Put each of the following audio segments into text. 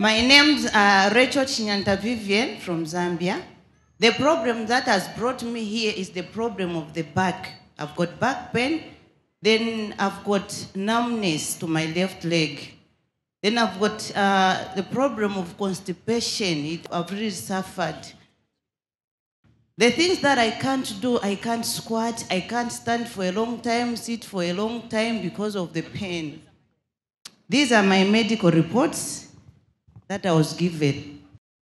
My name's uh, Rachel Chinyanta Vivian from Zambia. The problem that has brought me here is the problem of the back. I've got back pain, then I've got numbness to my left leg. Then I've got uh, the problem of constipation. It, I've really suffered. The things that I can't do, I can't squat, I can't stand for a long time, sit for a long time because of the pain. These are my medical reports that I was given.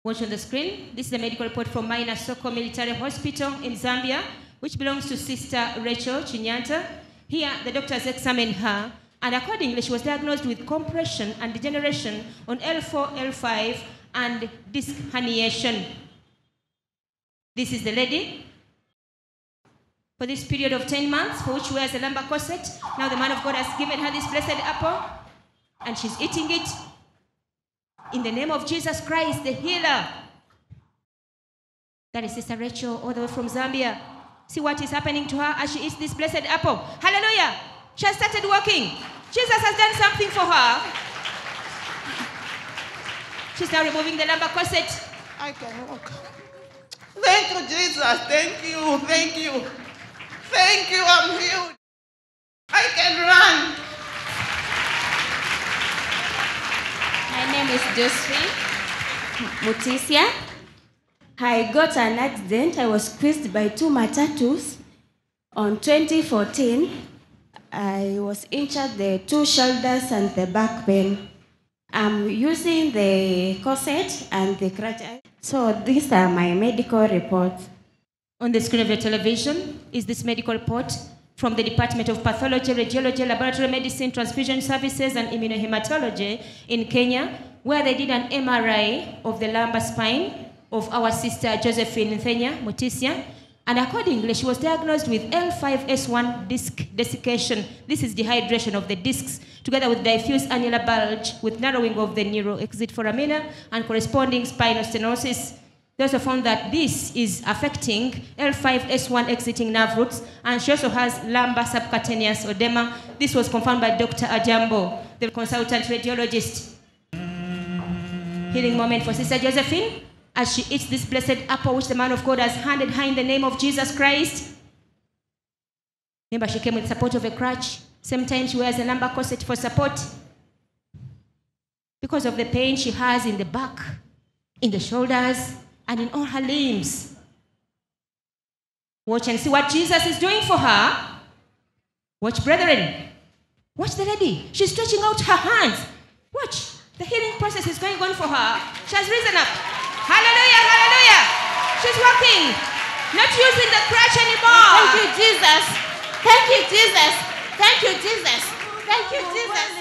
Watch on the screen. This is a medical report from Maina Soko Military Hospital in Zambia, which belongs to Sister Rachel Chinyanta. Here, the doctors examined her, and accordingly, she was diagnosed with compression and degeneration on L4, L5, and disc herniation. This is the lady. For this period of 10 months, for which wears a lumbar corset, now the man of God has given her this blessed apple, and she's eating it in the name of Jesus Christ, the healer. That is Sister Rachel, all the way from Zambia. See what is happening to her as she eats this blessed apple. Hallelujah. She has started walking. Jesus has done something for her. She's now removing the lumbar corset. I can walk. Thank you, Jesus. Thank you. Thank you. Thank you. I'm healed. I can run. My name is Josephine Mutisia. I got an accident. I was squeezed by two matatus on 2014. I was injured the two shoulders and the back pain. I'm using the corset and the crutch. So these are my medical reports. On the screen of your television is this medical report from the Department of Pathology, Radiology, Laboratory Medicine, Transfusion Services, and Immunohematology in Kenya, where they did an MRI of the lumbar spine of our sister Josephine Nthenya Mutisia. And accordingly, she was diagnosed with L5S1 disc desiccation. This is dehydration of the discs, together with diffuse annular bulge with narrowing of the neural exit foramina and corresponding spinal stenosis. They also found that this is affecting L5S1 exiting nerve roots, and she also has lumbar subcutaneous edema. This was confirmed by Dr. Ajambo, the consultant radiologist. Healing moment for Sister Josephine as she eats this blessed apple which the man of God has handed her in the name of Jesus Christ. Remember, she came with support of a crutch. Same time, she wears a lumbar corset for support because of the pain she has in the back, in the shoulders, and in all her limbs. Watch and see what Jesus is doing for her. Watch, brethren. Watch the lady. She's stretching out her hands. Watch. The healing process is going on for her. She has risen up. Hallelujah, hallelujah. She's walking, not using the crutch anymore. Thank you, Jesus. Thank you, Jesus. Thank you, Jesus. Thank you, Jesus.